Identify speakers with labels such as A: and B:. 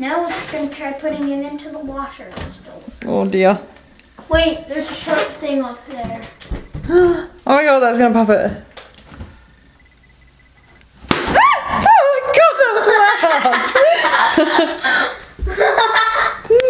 A: Now we're gonna try putting it into the washer still.
B: Oh dear.
A: Wait, there's a sharp thing up there.
B: Oh my god, that's gonna pop it. Ah! Oh my god, that was loud!